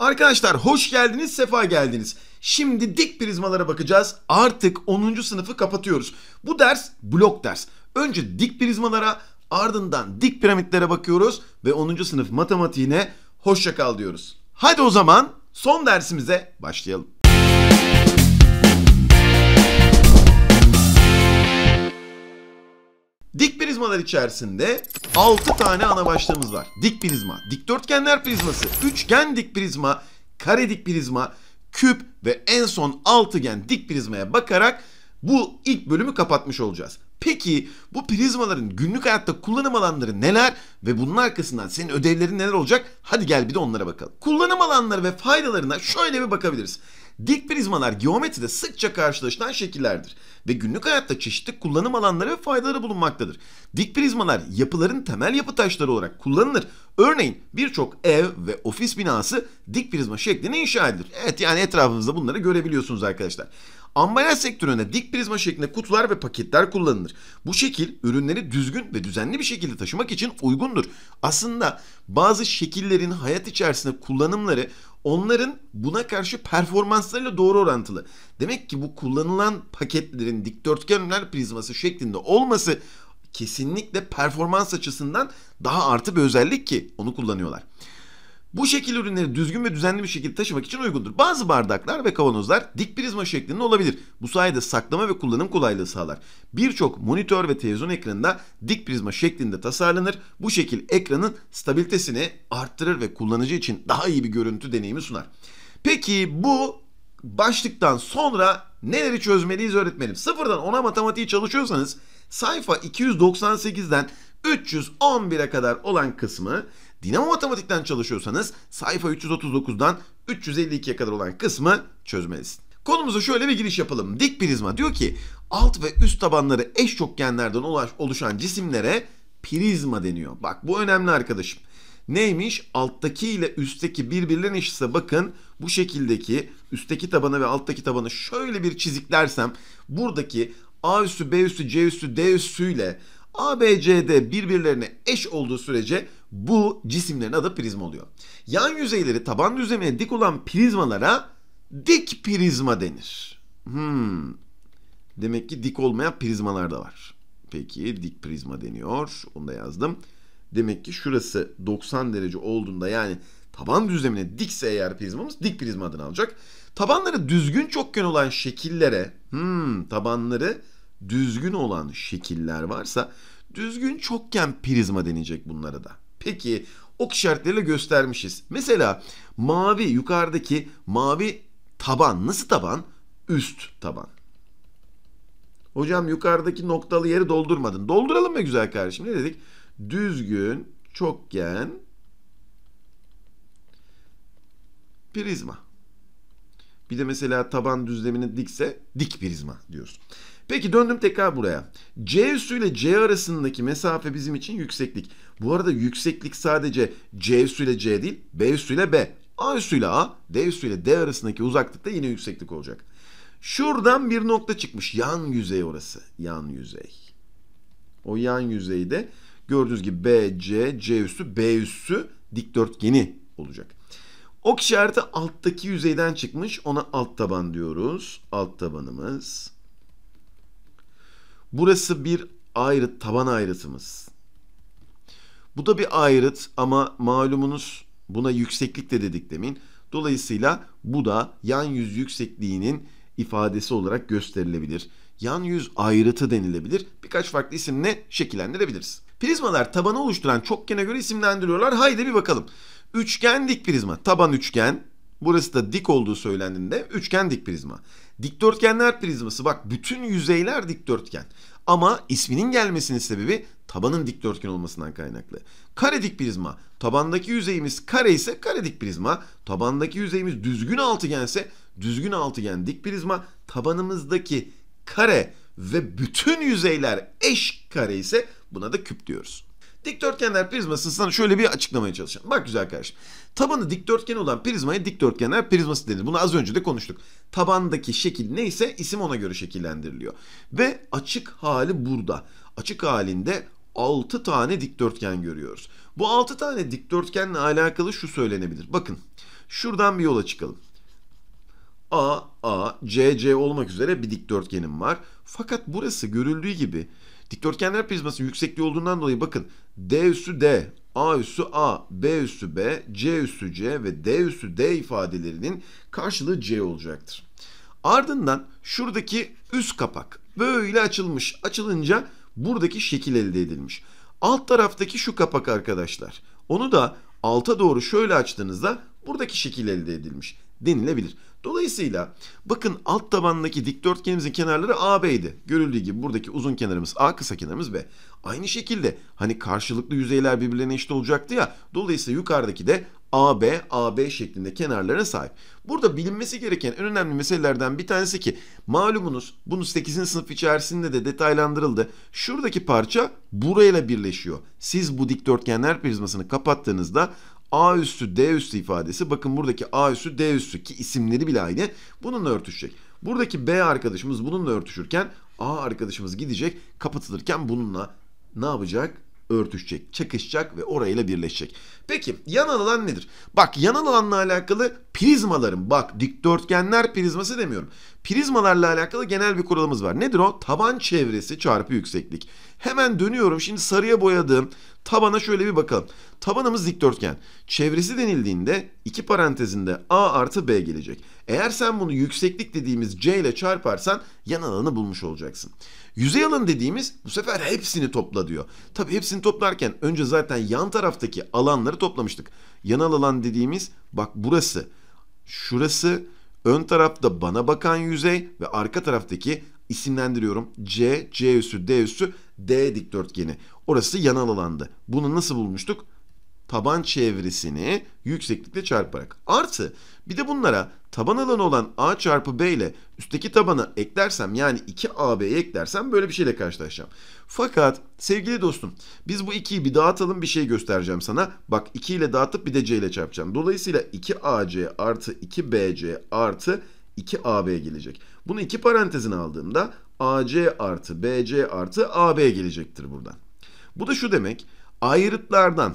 Arkadaşlar hoş geldiniz, sefa geldiniz. Şimdi dik prizmalara bakacağız. Artık 10. sınıfı kapatıyoruz. Bu ders blok ders. Önce dik prizmalara, ardından dik piramitlere bakıyoruz ve 10. sınıf matematiğine hoşça kal diyoruz. Hadi o zaman son dersimize başlayalım. Dik prizmalar içerisinde 6 tane ana başlığımız var. Dik prizma, dikdörtgenler prizması, üçgen dik prizma, kare dik prizma, küp ve en son altıgen dik prizmaya bakarak bu ilk bölümü kapatmış olacağız. Peki bu prizmaların günlük hayatta kullanım alanları neler ve bunun arkasından senin ödevlerin neler olacak? Hadi gel bir de onlara bakalım. Kullanım alanları ve faydalarına şöyle bir bakabiliriz. Dik prizmalar geometride sıkça karşılaşılan şekillerdir ve günlük hayatta çeşitli kullanım alanları ve faydaları bulunmaktadır. Dik prizmalar yapıların temel yapı taşları olarak kullanılır. Örneğin birçok ev ve ofis binası dik prizma şeklinde inşa edilir. Evet yani etrafımızda bunları görebiliyorsunuz arkadaşlar. Ambalaj sektöründe dik prizma şeklinde kutular ve paketler kullanılır. Bu şekil ürünleri düzgün ve düzenli bir şekilde taşımak için uygundur. Aslında bazı şekillerin hayat içerisinde kullanımları onların buna karşı performanslarıyla doğru orantılı. Demek ki bu kullanılan paketlerin dikdörtgenler prizması şeklinde olması kesinlikle performans açısından daha artı bir özellik ki onu kullanıyorlar. Bu şekil ürünleri düzgün ve düzenli bir şekilde taşımak için uygundur. Bazı bardaklar ve kavanozlar dik prizma şeklinde olabilir. Bu sayede saklama ve kullanım kolaylığı sağlar. Birçok monitör ve televizyon ekranında dik prizma şeklinde tasarlanır. Bu şekil ekranın stabilitesini arttırır ve kullanıcı için daha iyi bir görüntü deneyimi sunar. Peki bu başlıktan sonra neleri çözmeliyiz öğretmenim? Sıfırdan 10'a matematiği çalışıyorsanız sayfa 298'den 311'e kadar olan kısmı Dinamo matematikten çalışıyorsanız sayfa 339'dan 352'ye kadar olan kısmı çözmelisin. Konumuza şöyle bir giriş yapalım. Dik prizma diyor ki alt ve üst tabanları eş çokgenlerden oluşan cisimlere prizma deniyor. Bak bu önemli arkadaşım. Neymiş? Alttaki ile üstteki birbirlerine eşitse bakın bu şekildeki üstteki tabanı ve alttaki tabanı şöyle bir çiziklersem buradaki A üssü, B üssü, C üssü, D üssü ile A, B, C, D birbirlerine eş olduğu sürece bu cisimlerin adı prizma oluyor. Yan yüzeyleri taban düzlemine dik olan prizmalara dik prizma denir. Hmm. Demek ki dik olmayan prizmalar da var. Peki dik prizma deniyor. Onu da yazdım. Demek ki şurası 90 derece olduğunda yani taban düzlemine dikse eğer prizmamız dik prizma adını alacak. Tabanları düzgün çokgen olan şekillere, hmm, tabanları düzgün olan şekiller varsa düzgün çokgen prizma denecek bunlara da. Peki ok işaretleriyle göstermişiz. Mesela mavi yukarıdaki mavi taban nasıl taban? Üst taban. Hocam yukarıdaki noktalı yeri doldurmadın. Dolduralım mı güzel kardeşim? Ne dedik? Düzgün, çokgen, prizma. Bir de mesela taban düzlemini dikse dik prizma diyoruz. Peki döndüm tekrar buraya. C üssü ile C arasındaki mesafe bizim için yükseklik. Bu arada yükseklik sadece C üssü ile C değil, B üssü ile B. A üssü ile A, D üssü ile D arasındaki uzaklıkta yine yükseklik olacak. Şuradan bir nokta çıkmış. Yan yüzey orası. Yan yüzey. O yan yüzeyde gördüğünüz gibi B, C, C üssü, B üssü dikdörtgeni olacak. Ok işareti alttaki yüzeyden çıkmış. Ona alt taban diyoruz. Alt tabanımız. Burası bir ayrıt, taban ayrıtımız. Bu da bir ayrıt ama malumunuz buna yükseklik de dedik demin. Dolayısıyla bu da yan yüz yüksekliğinin ifadesi olarak gösterilebilir. Yan yüz ayrıtı denilebilir. Birkaç farklı isimle şekillendirebiliriz. Prizmalar tabanı oluşturan çokgene göre isimlendiriyorlar. Haydi bir bakalım. Üçgen dik prizma. Taban üçgen. Burası da dik olduğu söylendiğinde üçgen dik prizma. Dikdörtgenler prizması bak bütün yüzeyler dikdörtgen. Ama isminin gelmesinin sebebi tabanın dikdörtgen olmasından kaynaklı. Kare dik prizma. Tabandaki yüzeyimiz kare ise kare dik prizma. Tabandaki yüzeyimiz düzgün altıgense düzgün altıgen dik prizma. Tabanımızdaki kare ve bütün yüzeyler eş kare ise buna da küp diyoruz. Dikdörtgenler prizması sana şöyle bir açıklamaya çalışacağım. Bak güzel kardeşim. Tabanı dikdörtgen olan prizmaya dikdörtgenler prizması denir. Bunu az önce de konuştuk. Tabandaki şekil neyse isim ona göre şekillendiriliyor. Ve açık hali burada. Açık halinde 6 tane dikdörtgen görüyoruz. Bu 6 tane dikdörtgenle alakalı şu söylenebilir. Bakın Şuradan bir yola çıkalım. A, A, C, C olmak üzere bir dikdörtgenim var. Fakat burası görüldüğü gibi dikdörtgenler prizması yüksekliği olduğundan dolayı bakın D üssü D, A üssü A, B üssü B, C üssü C ve D üssü D ifadelerinin karşılığı C olacaktır. Ardından şuradaki üst kapak böyle açılmış. Açılınca buradaki şekil elde edilmiş. Alt taraftaki şu kapak arkadaşlar. Onu da alta doğru şöyle açtığınızda buradaki şekil elde edilmiş denilebilir. Dolayısıyla bakın alt tabandaki dikdörtgenimizin kenarları AB'ydi. Görüldüğü gibi buradaki uzun kenarımız A, kısa kenarımız B. Aynı şekilde hani karşılıklı yüzeyler birbirlerine eşit olacaktı ya. Dolayısıyla yukarıdaki de AB, AB şeklinde kenarlarına sahip. Burada bilinmesi gereken en önemli meselelerden bir tanesi ki malumunuz bunu 8. sınıf içerisinde de detaylandırıldı. Şuradaki parça burayla birleşiyor. Siz bu dikdörtgenler prizmasını kapattığınızda A üstü D üstü ifadesi bakın buradaki A üstü D üstü ki isimleri bile aynı bununla örtüşecek. Buradaki B arkadaşımız bununla örtüşürken A arkadaşımız gidecek kapatılırken bununla ne yapacak? Örtüşecek, çakışacak ve orayla birleşecek. Peki yanal alan nedir? Bak yanal alanla alakalı prizmaların bak dikdörtgenler prizması demiyorum. Prizmalarla alakalı genel bir kuralımız var. Nedir o? Taban çevresi çarpı yükseklik. Hemen dönüyorum. Şimdi sarıya boyadığım tabana şöyle bir bakalım. Tabanımız dikdörtgen. Çevresi denildiğinde iki parantezinde A artı B gelecek. Eğer sen bunu yükseklik dediğimiz C ile çarparsan yan alanı bulmuş olacaksın. Yüzey alanı dediğimiz bu sefer hepsini topla diyor. Tabii hepsini toplarken önce zaten yan taraftaki alanları toplamıştık. Yanal alan dediğimiz bak burası, şurası, ön tarafta bana bakan yüzey ve arka taraftaki isimlendiriyorum. C, C üssü, D üssü, D dikdörtgeni. Orası yanal alandı. Bunu nasıl bulmuştuk? Taban çevresini yükseklikle çarparak. Artı bir de bunlara taban alanı olan A çarpı B ile üstteki tabanı eklersem yani 2AB'yi eklersem böyle bir şeyle karşılaşacağım. Fakat sevgili dostum biz bu 2'yi bir dağıtalım bir şey göstereceğim sana. Bak 2 ile dağıtıp bir de C ile çarpacağım. Dolayısıyla 2AC artı 2BC artı 2AB gelecek. Bunu iki parantezine aldığımda AC artı BC artı AB gelecektir buradan. Bu da şu demek ayrıtlardan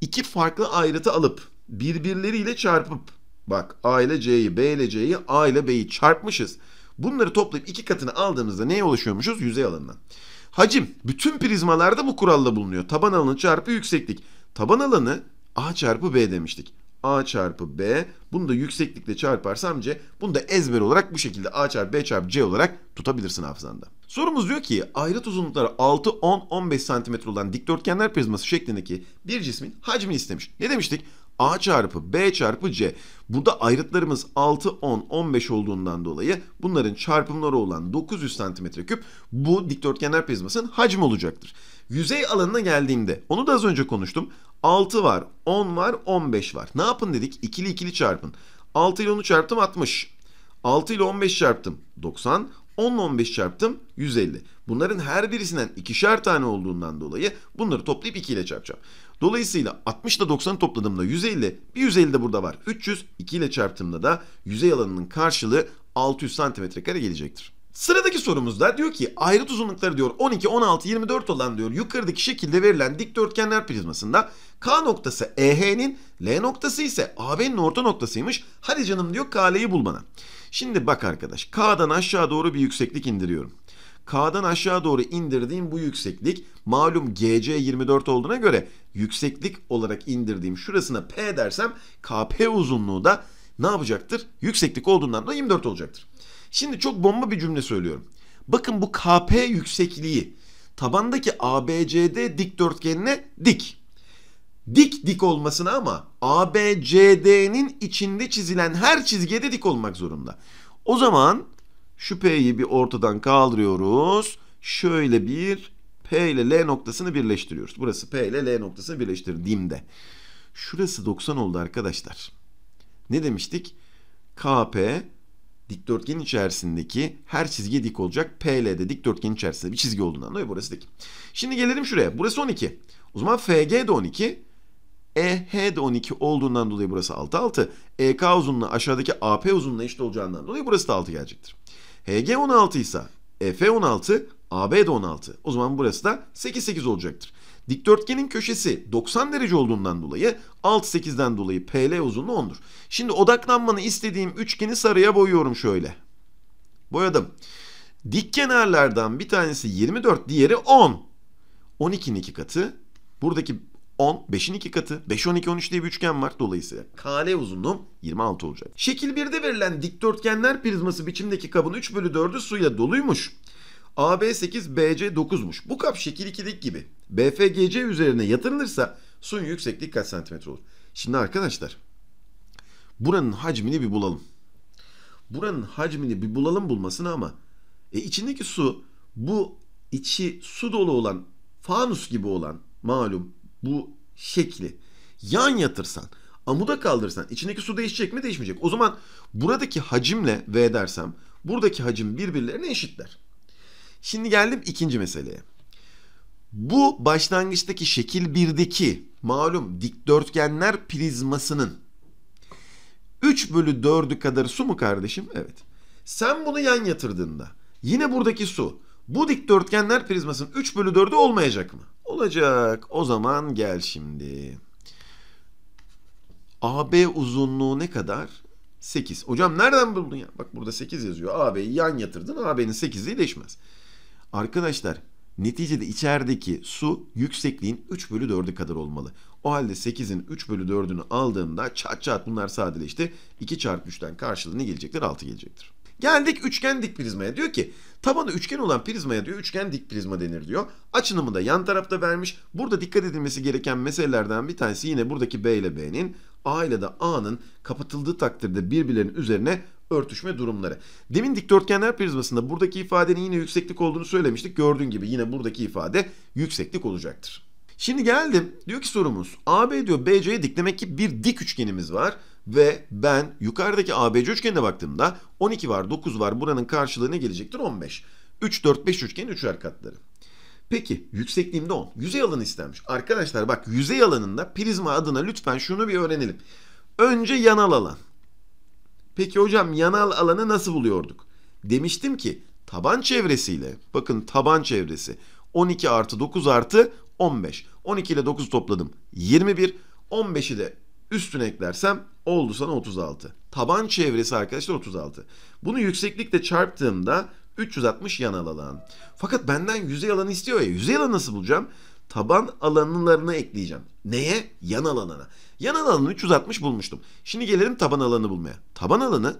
iki farklı ayrıtı alıp birbirleriyle çarpıp bak A ile C'yi, B ile C'yi, A ile B'yi çarpmışız. Bunları toplayıp iki katını aldığımızda neye ulaşıyormuşuz? Yüzey alanına. Hacim bütün prizmalarda bu kuralla bulunuyor. Taban alanı çarpı yükseklik. Taban alanı A çarpı B demiştik. A çarpı B. Bunu da yükseklikle çarparsam C. Bunu da ezber olarak bu şekilde A çarpı B çarpı C olarak tutabilirsin hafızanda. Sorumuz diyor ki ayrıt uzunlukları 6, 10, 15 cm olan dikdörtgenler prizması şeklindeki bir cismin hacmini istemiş. Ne demiştik? A çarpı B çarpı C. Burada ayrıtlarımız 6, 10, 15 olduğundan dolayı bunların çarpımları olan 900 cm küp bu dikdörtgenler prizmasının hacmi olacaktır. Yüzey alanına geldiğimde onu da az önce konuştum. 6 var, 10 var, 15 var. Ne yapın dedik? İkili ikili çarpın. 6 ile 10'u çarptım 60. 6 ile 15 çarptım 90. 10 ile 15 çarptım 150. Bunların her birisinden ikişer tane olduğundan dolayı bunları toplayıp 2 ile çarpacağım. Dolayısıyla 60 ile 90'ı topladığımda 150, bir 150 de burada var. 300, 2 ile çarptığımda da yüzey alanının karşılığı 600 cm kare gelecektir. Sıradaki sorumuzda diyor ki ayrıt uzunlukları diyor 12, 16, 24 olan diyor yukarıdaki şekilde verilen dikdörtgenler prizmasında K noktası EH'nin L noktası ise AB'nin orta noktasıymış. Hadi canım diyor KL'yi bul bana. Şimdi bak arkadaş K'dan aşağı doğru bir yükseklik indiriyorum. K'dan aşağı doğru indirdiğim bu yükseklik malum GC 24 olduğuna göre yükseklik olarak indirdiğim şurasına P dersem KP uzunluğu da ne yapacaktır? Yükseklik olduğundan da 24 olacaktır. Şimdi çok bomba bir cümle söylüyorum. Bakın bu KP yüksekliği tabandaki ABCD dikdörtgenine dik. Dik dik olmasına ama ABCD'nin içinde çizilen her çizgiye de dik olmak zorunda. O zaman şu P'yi bir ortadan kaldırıyoruz. Şöyle bir P ile L noktasını birleştiriyoruz. Burası P ile L noktasını birleştirdiğimde. Şurası 90 oldu arkadaşlar. Ne demiştik? KP dikdörtgen içerisindeki her çizgi dik olacak. PL'de dikdörtgen içerisinde bir çizgi olduğundan dolayı burası dik. Şimdi gelelim şuraya. Burası 12. O zaman FG de 12. EH de 12 olduğundan dolayı burası 6 6. EK uzunluğu aşağıdaki AP uzunluğuna eşit olacağından dolayı burası da 6 gelecektir. HG 16 ise EF 16, AB de 16. O zaman burası da 8 8 olacaktır. Dikdörtgenin köşesi 90 derece olduğundan dolayı alt 8'den dolayı PL uzunluğu 10'dur. Şimdi odaklanmanı istediğim üçgeni sarıya boyuyorum şöyle. Boyadım. Dik kenarlardan bir tanesi 24, diğeri 10. 12'nin 2 katı. Buradaki 10, 5'in 2 katı. 5, 12, 13 diye bir üçgen var. Dolayısıyla KL uzunluğum 26 olacak. Şekil 1'de verilen dikdörtgenler prizması biçimdeki kabın 3 bölü 4'ü suyla doluymuş. AB 8, BC 9'muş. Bu kap şekil 2'deki gibi. BFGC üzerine yatırılırsa suyun yüksekliği kaç santimetre olur? Şimdi arkadaşlar buranın hacmini bir bulalım. Buranın hacmini bir bulalım bulmasını ama e içindeki su bu içi su dolu olan fanus gibi olan malum bu şekli yan yatırsan amuda kaldırsan içindeki su değişecek mi değişmeyecek. O zaman buradaki hacimle V dersem buradaki hacim birbirlerine eşitler. Şimdi geldim ikinci meseleye. Bu başlangıçtaki şekil 1'deki malum dikdörtgenler prizmasının 3 bölü 4'ü kadar su mu kardeşim? Evet. Sen bunu yan yatırdığında yine buradaki su bu dikdörtgenler prizmasının 3 bölü 4'ü olmayacak mı? Olacak. O zaman gel şimdi. AB uzunluğu ne kadar? 8. Hocam nereden buldun ya? Bak burada 8 yazıyor. AB'yi yan yatırdın. AB'nin 8'liği değişmez. Arkadaşlar neticede içerideki su yüksekliğin 3 bölü 4'ü kadar olmalı. O halde 8'in 3 bölü 4'ünü aldığımda çat çat bunlar sadeleşti. 2 çarpı 3'ten karşılığı ne gelecektir? 6 gelecektir. Geldik üçgen dik prizmaya. Diyor ki tabanı üçgen olan prizmaya diyor üçgen dik prizma denir diyor. Açınımı da yan tarafta vermiş. Burada dikkat edilmesi gereken meselelerden bir tanesi yine buradaki B ile B'nin A ile de A'nın kapatıldığı takdirde birbirlerinin üzerine örtüşme durumları. Demin dikdörtgenler prizmasında buradaki ifadenin yine yükseklik olduğunu söylemiştik. Gördüğün gibi yine buradaki ifade yükseklik olacaktır. Şimdi geldim. Diyor ki sorumuz AB diyor BC'ye dik. Demek ki bir dik üçgenimiz var. Ve ben yukarıdaki ABC üçgenine baktığımda 12 var 9 var. Buranın karşılığı ne gelecektir? 15. 3, 4, 5 üçgenin üçer katları. Peki yüksekliğimde 10. Yüzey alanı istenmiş. Arkadaşlar bak yüzey alanında prizma adına lütfen şunu bir öğrenelim. Önce yanal alan. Peki hocam yanal alanı nasıl buluyorduk? Demiştim ki taban çevresiyle bakın taban çevresi 12 artı 9 artı 15. 12 ile 9 topladım 21. 15'i de üstüne eklersem oldu sana 36. Taban çevresi arkadaşlar 36. Bunu yükseklikle çarptığımda 360 yanal alan. Fakat benden yüzey alanı istiyor ya. Yüzey alanı nasıl bulacağım? Taban alanlarını ekleyeceğim. Neye? Yan alanına. Yan alanını 360 bulmuştum. Şimdi gelelim taban alanı bulmaya. Taban alanı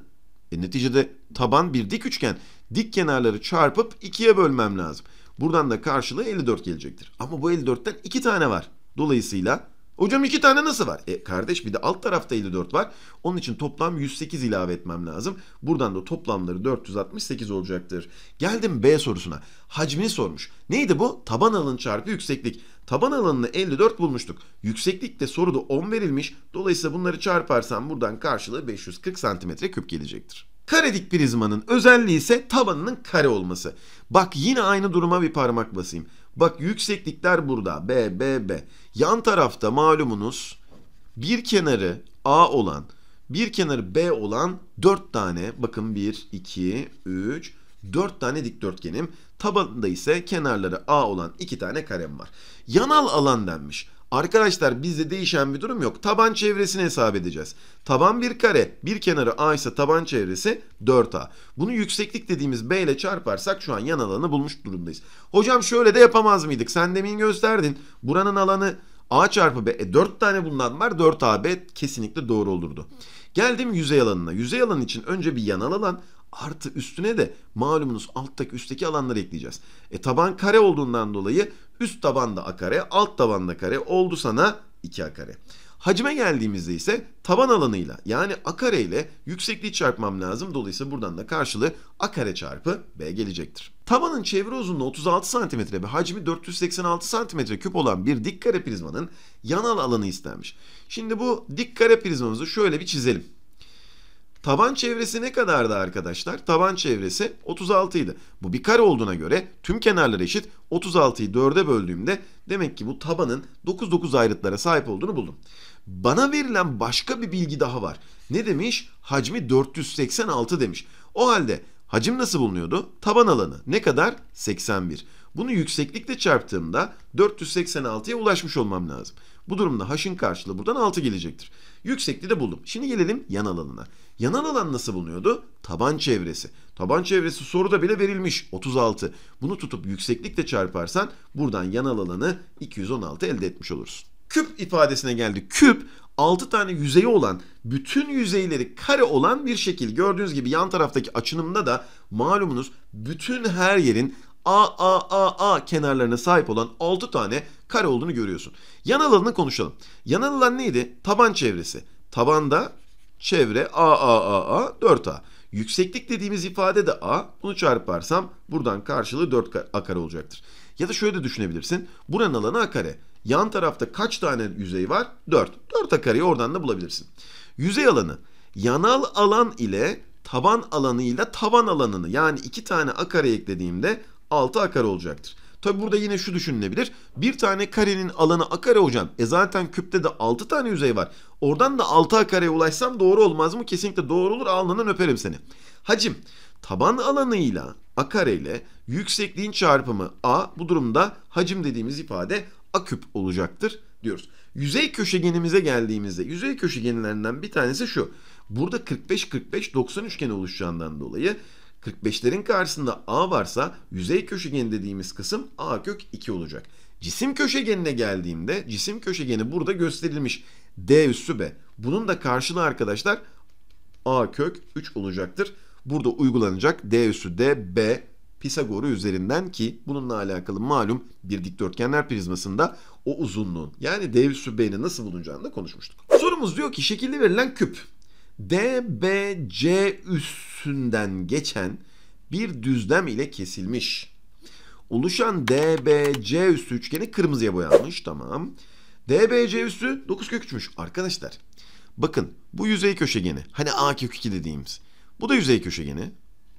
e, neticede taban bir dik üçgen. Dik kenarları çarpıp ikiye bölmem lazım. Buradan da karşılığı 54 gelecektir. Ama bu 54'ten iki tane var. Dolayısıyla Hocam iki tane nasıl var? E kardeş bir de alt tarafta 54 var. Onun için toplam 108 ilave etmem lazım. Buradan da toplamları 468 olacaktır. Geldim B sorusuna. Hacmini sormuş. Neydi bu? Taban alanı çarpı yükseklik. Taban alanını 54 bulmuştuk. Yükseklikte soruda 10 verilmiş. Dolayısıyla bunları çarparsam buradan karşılığı 540 santimetre küp gelecektir. Karedik prizmanın özelliği ise tabanının kare olması. Bak yine aynı duruma bir parmak basayım. Bak yükseklikler burada. B, B, B. Yan tarafta malumunuz bir kenarı A olan, bir kenarı B olan 4 tane bakın 1, 2, 3, 4 tane dikdörtgenim. Tabanında ise kenarları A olan 2 tane karem var. Yanal alan denmiş. Arkadaşlar bizde değişen bir durum yok. Taban çevresini hesap edeceğiz. Taban bir kare, bir kenarı A ise taban çevresi 4A. Bunu yükseklik dediğimiz B ile çarparsak şu an yan alanı bulmuş durumdayız. Hocam şöyle de yapamaz mıydık? Sen demin gösterdin. Buranın alanı A çarpı B. E 4 tane bundan var. 4AB kesinlikle doğru olurdu. Geldim yüzey alanına. Yüzey alanı için önce bir yanal alan artı üstüne de malumunuz alttaki üstteki alanları ekleyeceğiz. E taban kare olduğundan dolayı üst tabanda a kare, alt tabanda kare oldu sana 2a kare. Hacime geldiğimizde ise taban alanıyla yani a kare ile yüksekliği çarpmam lazım. Dolayısıyla buradan da karşılığı a kare çarpı b gelecektir. Tabanın çevre uzunluğu 36 cm ve hacmi 486 cm küp olan bir dik kare prizmanın yanal alanı istenmiş. Şimdi bu dik kare prizmamızı şöyle bir çizelim. Taban çevresi ne kadardı arkadaşlar? Taban çevresi 36 idi. Bu bir kare olduğuna göre tüm kenarları eşit 36'yı 4'e böldüğümde demek ki bu tabanın 9 9 ayrıtlara sahip olduğunu buldum. Bana verilen başka bir bilgi daha var. Ne demiş? Hacmi 486 demiş. O halde hacim nasıl bulunuyordu? Taban alanı ne kadar? 81. Bunu yükseklikle çarptığımda 486'ya ulaşmış olmam lazım. Bu durumda h'ın karşılığı buradan 6 gelecektir. Yüksekliği de buldum. Şimdi gelelim yanal alanına. Yanal alan nasıl bulunuyordu? Taban çevresi. Taban çevresi soruda bile verilmiş 36. Bunu tutup yükseklikle çarparsan buradan yanal alanı 216 elde etmiş olursun. Küp ifadesine geldi. Küp 6 tane yüzeyi olan, bütün yüzeyleri kare olan bir şekil. Gördüğünüz gibi yan taraftaki açınımda da malumunuz bütün her yerin A, A, A, A kenarlarına sahip olan 6 tane kare olduğunu görüyorsun. Yanal alanı konuşalım. Yanal alan neydi? Taban çevresi. Tabanda çevre A, A, A, A, 4A. Yükseklik dediğimiz ifade de A. Bunu çarparsam buradan karşılığı 4A kare olacaktır. Ya da şöyle de düşünebilirsin. Buranın alanı A kare. Yan tarafta kaç tane yüzey var? 4. 4 A kareyi oradan da bulabilirsin. Yüzey alanı. Yanal alan ile taban alanıyla taban alanını yani iki tane A kare eklediğimde 6 A kare olacaktır. Tabi burada yine şu düşünülebilir. Bir tane karenin alanı a kare hocam. E zaten küpte de 6 tane yüzey var. Oradan da 6 a kareye ulaşsam doğru olmaz mı? Kesinlikle doğru olur. Alnından öperim seni. Hacim taban alanıyla a kare ile yüksekliğin çarpımı a bu durumda hacim dediğimiz ifade a küp olacaktır diyoruz. Yüzey köşegenimize geldiğimizde yüzey köşegenlerinden bir tanesi şu. Burada 45-45-90 üçgeni oluşacağından dolayı 45'lerin karşısında A varsa yüzey köşegeni dediğimiz kısım A kök 2 olacak. Cisim köşegenine geldiğimde cisim köşegeni burada gösterilmiş D üssü B. Bunun da karşılığı arkadaşlar A kök 3 olacaktır. Burada uygulanacak D üssü D B Pisagor'u üzerinden ki bununla alakalı malum bir dikdörtgenler prizmasında o uzunluğun yani D üssü B'nin nasıl bulunacağını da konuşmuştuk. Sorumuz diyor ki şekilde verilen küp DBC üssünden geçen bir düzlem ile kesilmiş. Oluşan DBC üssü üçgeni kırmızıya boyanmış. Tamam. DBC üssü 9 kök 3'müş. Arkadaşlar bakın bu yüzey köşegeni. Hani A kök 2 dediğimiz. Bu da yüzey köşegeni.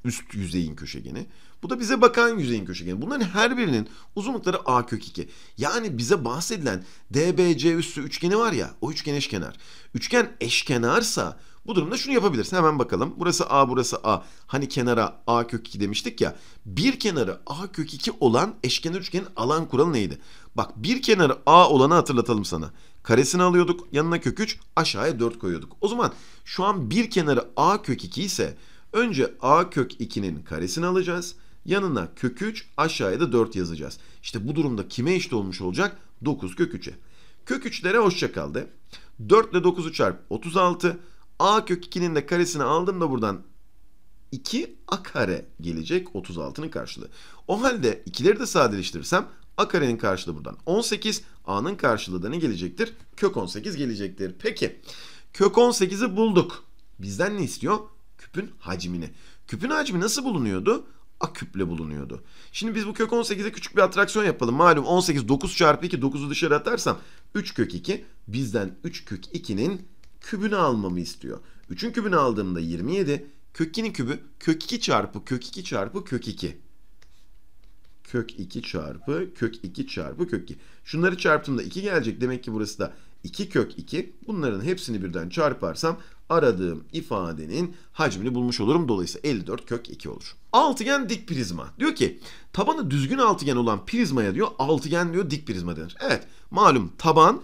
Üst yüzeyin köşegeni. Bu da bize bakan yüzeyin köşegeni. Bunların her birinin uzunlukları A kök 2. Yani bize bahsedilen DBC üssü üçgeni var ya o üçgen eşkenar. Üçgen eşkenarsa bu durumda şunu yapabilirsin. Hemen bakalım. Burası A, burası A. Hani kenara A kök 2 demiştik ya. Bir kenarı A kök 2 olan eşkenar üçgenin alan kuralı neydi? Bak bir kenarı A olanı hatırlatalım sana. Karesini alıyorduk. Yanına kök 3 aşağıya 4 koyuyorduk. O zaman şu an bir kenarı A kök 2 ise önce A kök 2'nin karesini alacağız. Yanına kök 3 aşağıya da 4 yazacağız. İşte bu durumda kime eşit olmuş olacak? 9 kök 3'e. Kök 3'lere hoşça kaldı. 4 ile 9'u çarp 36. A kök 2'nin de karesini aldım da buradan 2 a kare gelecek 36'nın karşılığı. O halde ikileri de sadeleştirirsem a karenin karşılığı buradan 18. A'nın karşılığı da ne gelecektir? Kök 18 gelecektir. Peki kök 18'i bulduk. Bizden ne istiyor? Küpün hacmini. Küpün hacmi nasıl bulunuyordu? A küple bulunuyordu. Şimdi biz bu kök 18'e küçük bir atraksiyon yapalım. Malum 18 9 çarpı 2 9'u dışarı atarsam 3 kök 2 bizden 3 kök 2'nin kübünü almamı istiyor. 3'ün kübünü aldığımda 27. Kök 2'nin kübü kök 2 çarpı kök 2 çarpı kök 2. Kök 2 çarpı kök 2 çarpı kök 2. Şunları çarptığımda 2 gelecek. Demek ki burası da 2 kök 2. Bunların hepsini birden çarparsam aradığım ifadenin hacmini bulmuş olurum. Dolayısıyla 54 kök 2 olur. Altıgen dik prizma. Diyor ki tabanı düzgün altıgen olan prizmaya diyor altıgen diyor dik prizma denir. Evet malum taban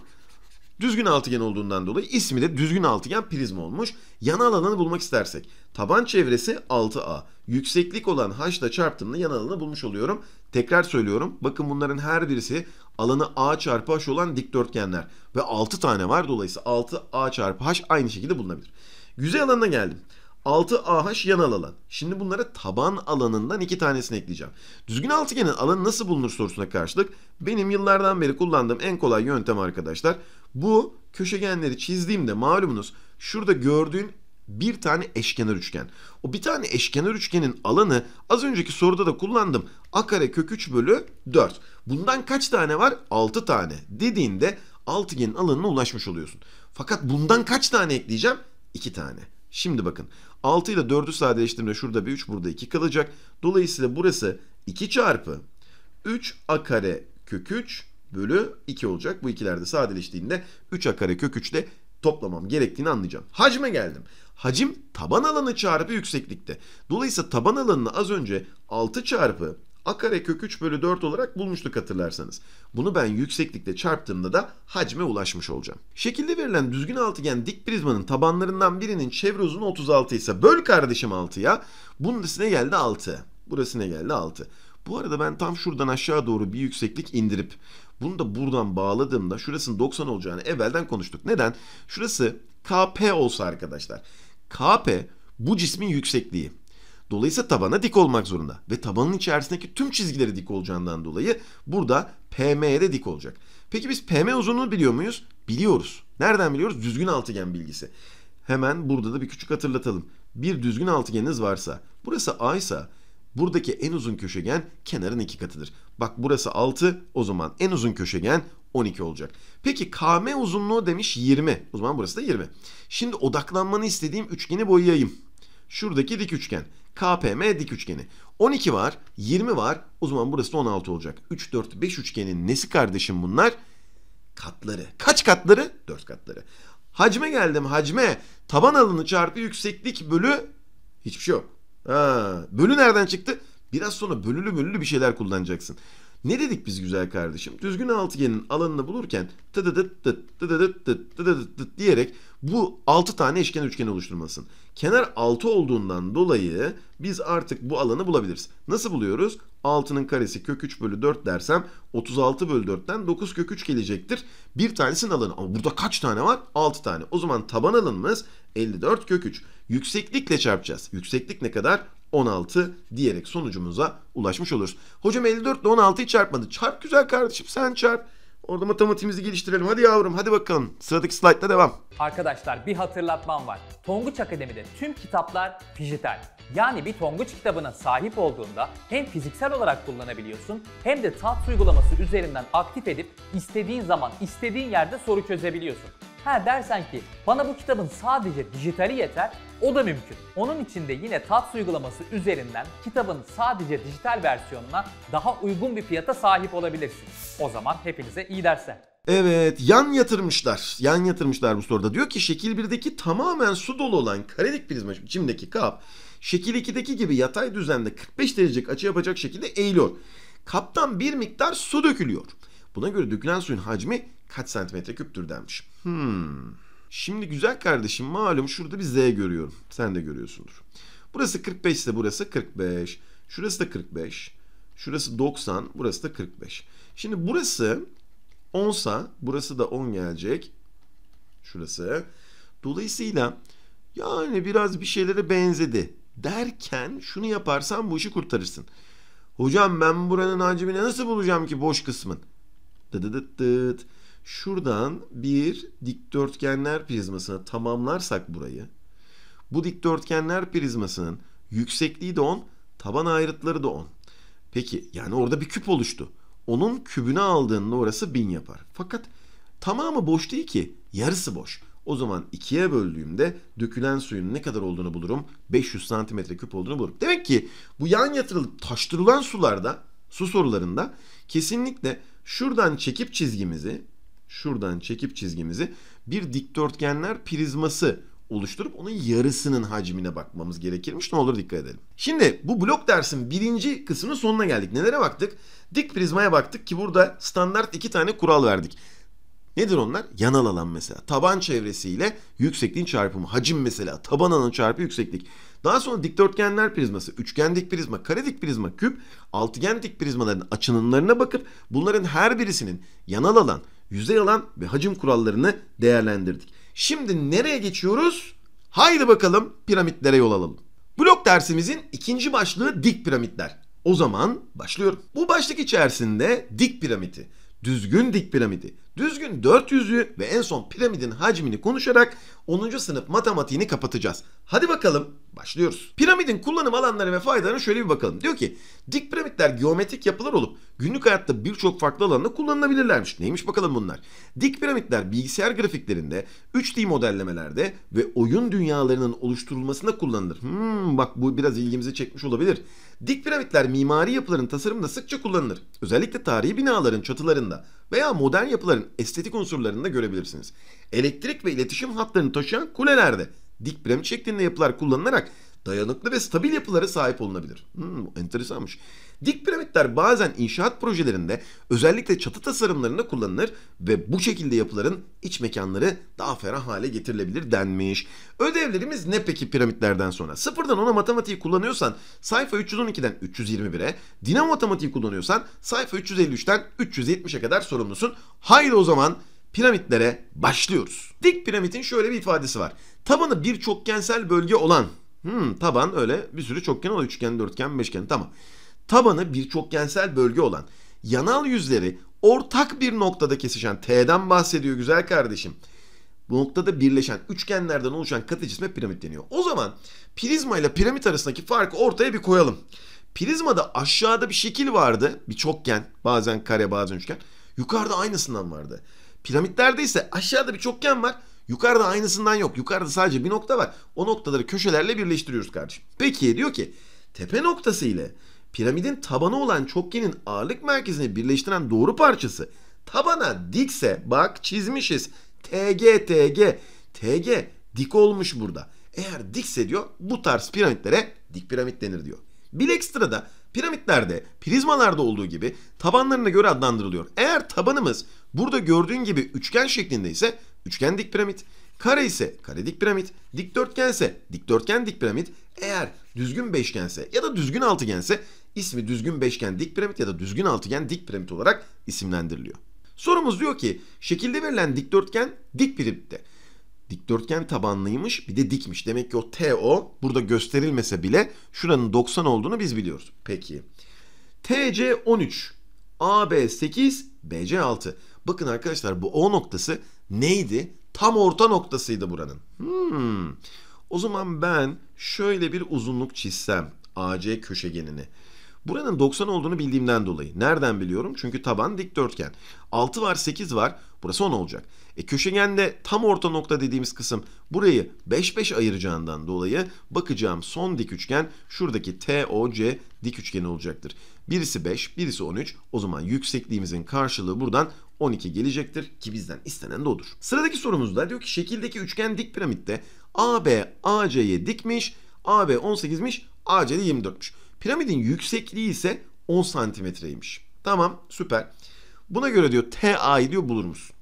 Düzgün altıgen olduğundan dolayı ismi de düzgün altıgen prizma olmuş. Yanal alanı bulmak istersek taban çevresi 6A. Yükseklik olan h ile çarptığımda yanal alanı bulmuş oluyorum. Tekrar söylüyorum. Bakın bunların her birisi alanı a çarpı h olan dikdörtgenler. Ve 6 tane var. Dolayısıyla 6a çarpı h aynı şekilde bulunabilir. Yüzey alanına geldim. 6AH yanal alan. Şimdi bunlara taban alanından iki tanesini ekleyeceğim. Düzgün altıgenin alanı nasıl bulunur sorusuna karşılık benim yıllardan beri kullandığım en kolay yöntem arkadaşlar. Bu köşegenleri çizdiğimde malumunuz şurada gördüğün bir tane eşkenar üçgen. O bir tane eşkenar üçgenin alanı az önceki soruda da kullandım. A kare kök 3 bölü 4. Bundan kaç tane var? 6 tane dediğinde altıgenin alanına ulaşmış oluyorsun. Fakat bundan kaç tane ekleyeceğim? 2 tane. Şimdi bakın 6 ile 4'ü sadeleştirdiğimde şurada bir 3 burada 2 kalacak. Dolayısıyla burası 2 çarpı 3 a kare kök 3 bölü 2 olacak. Bu ikiler de sadeleştiğinde 3 a kare kök 3 ile toplamam gerektiğini anlayacağım. Hacme geldim. Hacim taban alanı çarpı yükseklikte. Dolayısıyla taban alanını az önce 6 çarpı a kare kök 3 bölü 4 olarak bulmuştuk hatırlarsanız. Bunu ben yükseklikle çarptığımda da hacme ulaşmış olacağım. Şekilde verilen düzgün altıgen dik prizmanın tabanlarından birinin çevre uzunluğu 36 ise böl kardeşim 6'ya. Bunun ne geldi 6. Burası ne geldi 6. Bu arada ben tam şuradan aşağı doğru bir yükseklik indirip bunu da buradan bağladığımda şurasının 90 olacağını evvelden konuştuk. Neden? Şurası KP olsa arkadaşlar. KP bu cismin yüksekliği. Dolayısıyla tabana dik olmak zorunda. Ve tabanın içerisindeki tüm çizgileri dik olacağından dolayı burada PM'ye de dik olacak. Peki biz PM uzunluğunu biliyor muyuz? Biliyoruz. Nereden biliyoruz? Düzgün altıgen bilgisi. Hemen burada da bir küçük hatırlatalım. Bir düzgün altıgeniniz varsa, burası A ise buradaki en uzun köşegen kenarın iki katıdır. Bak burası 6, o zaman en uzun köşegen 12 olacak. Peki KM uzunluğu demiş 20. O zaman burası da 20. Şimdi odaklanmanı istediğim üçgeni boyayayım. Şuradaki dik üçgen. KPM dik üçgeni. 12 var, 20 var. O zaman burası da 16 olacak. 3, 4, 5 üçgenin nesi kardeşim bunlar? Katları. Kaç katları? 4 katları. Hacme geldim hacme. Taban alanı çarpı yükseklik bölü hiçbir şey yok. Ha, bölü nereden çıktı? Biraz sonra bölülü bölülü bir şeyler kullanacaksın. Ne dedik biz güzel kardeşim? Düzgün altıgenin alanını bulurken tıdıdıt tıt tıdıdıt tıt tıdıdıt tıt diyerek bu 6 tane eşken üçgen oluşturmasın. Kenar 6 olduğundan dolayı biz artık bu alanı bulabiliriz. Nasıl buluyoruz? 6'nın karesi kök 3 bölü 4 dersem 36 bölü 4'ten 9 kök 3 gelecektir. Bir tanesinin alanı. Ama burada kaç tane var? 6 tane. O zaman taban alanımız 54 kök 3. Yükseklikle çarpacağız. Yükseklik ne kadar? 16 diyerek sonucumuza ulaşmış oluruz. Hocam 54 ile 16'yı çarpmadı. Çarp güzel kardeşim sen çarp. Orada matematiğimizi geliştirelim. Hadi yavrum hadi bakalım. Sıradaki slaytta devam. Arkadaşlar bir hatırlatmam var. Tonguç Akademi'de tüm kitaplar dijital. Yani bir Tonguç kitabına sahip olduğunda hem fiziksel olarak kullanabiliyorsun hem de TAT uygulaması üzerinden aktif edip istediğin zaman istediğin yerde soru çözebiliyorsun. Ha dersen ki bana bu kitabın sadece dijitali yeter, o da mümkün. Onun için de yine TATS uygulaması üzerinden kitabın sadece dijital versiyonuna daha uygun bir fiyata sahip olabilirsin. O zaman hepinize iyi dersler. Evet yan yatırmışlar. Yan yatırmışlar bu soruda. Diyor ki şekil 1'deki tamamen su dolu olan karelik prizma biçimdeki kap şekil 2'deki gibi yatay düzende 45 derecelik açı yapacak şekilde eğiliyor. Kaptan bir miktar su dökülüyor. Buna göre dökülen suyun hacmi kaç santimetre küptür denmiş. Hmm. Şimdi güzel kardeşim malum şurada bir Z görüyorum. Sen de görüyorsundur. Burası 45 ise burası 45. Şurası da 45. Şurası 90. Burası da 45. Şimdi burası 10 sa burası da 10 gelecek. Şurası. Dolayısıyla yani biraz bir şeylere benzedi. Derken şunu yaparsan bu işi kurtarırsın. Hocam ben buranın hacmini nasıl bulacağım ki boş kısmın? Dıdıdıt dıt. Şuradan bir dikdörtgenler prizmasına tamamlarsak burayı. Bu dikdörtgenler prizmasının yüksekliği de 10, taban ayrıtları da 10. Peki yani orada bir küp oluştu. Onun kübünü aldığında orası 1000 yapar. Fakat tamamı boş değil ki. Yarısı boş. O zaman ikiye böldüğümde dökülen suyun ne kadar olduğunu bulurum. 500 santimetre küp olduğunu bulurum. Demek ki bu yan yatırılıp taştırılan sularda, su sorularında kesinlikle şuradan çekip çizgimizi şuradan çekip çizgimizi bir dikdörtgenler prizması oluşturup onun yarısının hacmine bakmamız gerekirmiş. Ne olur dikkat edelim. Şimdi bu blok dersin birinci kısmının sonuna geldik. Nelere baktık? Dik prizmaya baktık ki burada standart iki tane kural verdik. Nedir onlar? Yanal alan mesela. Taban çevresiyle yüksekliğin çarpımı. Hacim mesela. Taban alanı çarpı yükseklik. Daha sonra dikdörtgenler prizması, üçgen dik prizma, kare dik prizma, küp, altıgen dik prizmaların açınımlarına bakıp bunların her birisinin yanal alan, yüzey alan ve hacim kurallarını değerlendirdik. Şimdi nereye geçiyoruz? Haydi bakalım piramitlere yol alalım. Blok dersimizin ikinci başlığı dik piramitler. O zaman başlıyorum. Bu başlık içerisinde dik piramidi, düzgün dik piramidi, düzgün dört yüzlü ve en son piramidin hacmini konuşarak 10. sınıf matematiğini kapatacağız. Hadi bakalım başlıyoruz. Piramidin kullanım alanları ve faydalarına şöyle bir bakalım. Diyor ki dik piramitler geometrik yapılar olup günlük hayatta birçok farklı alanda kullanılabilirlermiş. Neymiş bakalım bunlar? Dik piramitler bilgisayar grafiklerinde, 3D modellemelerde ve oyun dünyalarının oluşturulmasında kullanılır. Hmm, bak bu biraz ilgimizi çekmiş olabilir. Dik piramitler mimari yapıların tasarımında sıkça kullanılır. Özellikle tarihi binaların çatılarında veya modern yapıların estetik unsurlarında görebilirsiniz. Elektrik ve iletişim hatlarını taşıyan kulelerde dik piramit şeklinde yapılar kullanılarak dayanıklı ve stabil yapılara sahip olunabilir. Hmm, enteresanmış. Dik piramitler bazen inşaat projelerinde özellikle çatı tasarımlarında kullanılır ve bu şekilde yapıların iç mekanları daha ferah hale getirilebilir denmiş. Ödevlerimiz ne peki piramitlerden sonra? Sıfırdan ona matematiği kullanıyorsan sayfa 312'den 321'e, dinamo matematiği kullanıyorsan sayfa 353'ten 370'e kadar sorumlusun. Haydi o zaman piramitlere başlıyoruz. Dik piramidin şöyle bir ifadesi var. Tabanı bir çokgensel bölge olan Hmm, taban öyle bir sürü çokgen olan üçgen, dörtgen, beşgen tamam. Tabanı bir çokgensel bölge olan yanal yüzleri ortak bir noktada kesişen T'den bahsediyor güzel kardeşim. Bu noktada birleşen üçgenlerden oluşan katı cisme piramit deniyor. O zaman prizma ile piramit arasındaki farkı ortaya bir koyalım. Prizmada aşağıda bir şekil vardı. Bir çokgen. Bazen kare bazen üçgen. Yukarıda aynısından vardı. Piramitlerde ise aşağıda bir çokgen var. Yukarıda aynısından yok. Yukarıda sadece bir nokta var. O noktaları köşelerle birleştiriyoruz kardeşim. Peki diyor ki tepe noktası ile piramidin tabanı olan çokgenin ağırlık merkezini birleştiren doğru parçası tabana dikse bak çizmişiz. TG TG TG dik olmuş burada. Eğer dikse diyor bu tarz piramitlere dik piramit denir diyor. Bir ekstra da piramitlerde prizmalarda olduğu gibi tabanlarına göre adlandırılıyor. Eğer tabanımız burada gördüğün gibi üçgen şeklinde ise üçgen dik piramit, kare ise kare dik piramit, dikdörtgen ise dikdörtgen dik piramit, eğer düzgün beşgense ya da düzgün altıgense ismi düzgün beşgen dik piramit ya da düzgün altıgen dik piramit olarak isimlendiriliyor. Sorumuz diyor ki şekilde verilen dikdörtgen dik piramitte. Dikdörtgen tabanlıymış bir de dikmiş. Demek ki o TO burada gösterilmese bile şuranın 90 olduğunu biz biliyoruz. Peki. TC 13, AB 8, BC 6. Bakın arkadaşlar bu O noktası neydi? Tam orta noktasıydı buranın. Hmm. O zaman ben şöyle bir uzunluk çizsem AC köşegenini. Buranın 90 olduğunu bildiğimden dolayı. Nereden biliyorum? Çünkü taban dikdörtgen. 6 var 8 var. Burası 10 olacak. E köşegende tam orta nokta dediğimiz kısım burayı 5-5 ayıracağından dolayı bakacağım son dik üçgen şuradaki TOC dik üçgeni olacaktır. Birisi 5, birisi 13. O zaman yüksekliğimizin karşılığı buradan 12 gelecektir ki bizden istenen de odur. Sıradaki sorumuzda diyor ki şekildeki üçgen dik piramitte AB AC'ye dikmiş, AB 18'miş, AC de 24'müş. Piramidin yüksekliği ise 10 santimetreymiş. Tamam süper. Buna göre diyor TA'yı diyor bulur musun?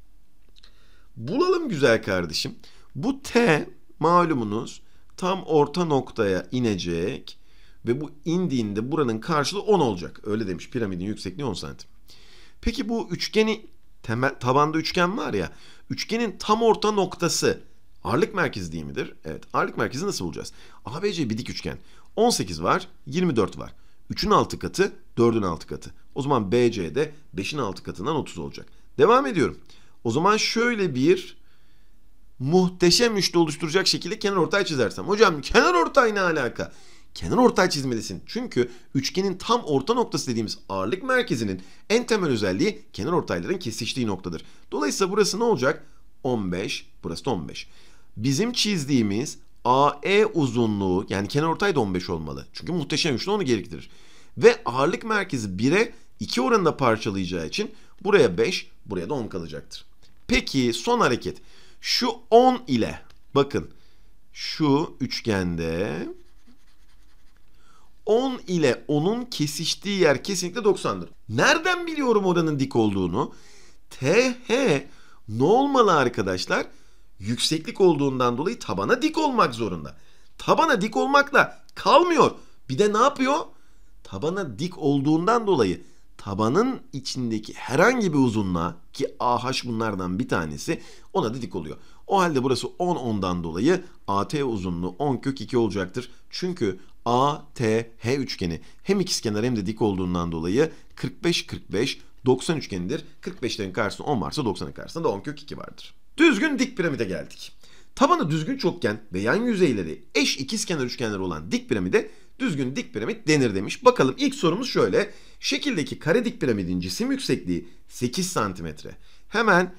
Bulalım güzel kardeşim. Bu T malumunuz tam orta noktaya inecek ve bu indiğinde buranın karşılığı 10 olacak. Öyle demiş piramidin yüksekliği 10 santim. Peki bu üçgeni temel, tabanda üçgen var ya üçgenin tam orta noktası ağırlık merkezi değil midir? Evet ağırlık merkezi nasıl bulacağız? ABC bir dik üçgen. 18 var 24 var. 3'ün 6 katı 4'ün 6 katı. O zaman BC'de 5'in 6 katından 30 olacak. Devam ediyorum. O zaman şöyle bir muhteşem üçlü oluşturacak şekilde kenar ortay çizersem. Hocam kenar ortay ne alaka? Kenar ortay çizmelisin. Çünkü üçgenin tam orta noktası dediğimiz ağırlık merkezinin en temel özelliği kenar ortayların kesiştiği noktadır. Dolayısıyla burası ne olacak? 15, burası da 15. Bizim çizdiğimiz AE uzunluğu yani kenar ortay da 15 olmalı. Çünkü muhteşem üçlü onu gerektirir. Ve ağırlık merkezi 1'e 2 oranında parçalayacağı için buraya 5, buraya da 10 kalacaktır. Peki son hareket. Şu 10 ile bakın şu üçgende 10 ile 10'un kesiştiği yer kesinlikle 90'dır. Nereden biliyorum oranın dik olduğunu? TH ne olmalı arkadaşlar? Yükseklik olduğundan dolayı tabana dik olmak zorunda. Tabana dik olmakla kalmıyor. Bir de ne yapıyor? Tabana dik olduğundan dolayı tabanın içindeki herhangi bir uzunluğa ki AH bunlardan bir tanesi ona da dik oluyor. O halde burası 10 10'dan dolayı AT uzunluğu 10 kök 2 olacaktır. Çünkü ATH üçgeni hem ikizkenar hem de dik olduğundan dolayı 45 45 90 üçgenidir. 45'lerin karşısında 10 varsa 90'ın karşısında da 10 kök 2 vardır. Düzgün dik piramide geldik. Tabanı düzgün çokgen ve yan yüzeyleri eş ikizkenar üçgenler olan dik piramide düzgün dik piramit denir demiş. Bakalım ilk sorumuz şöyle. Şekildeki kare dik piramidin cisim yüksekliği 8 santimetre. Hemen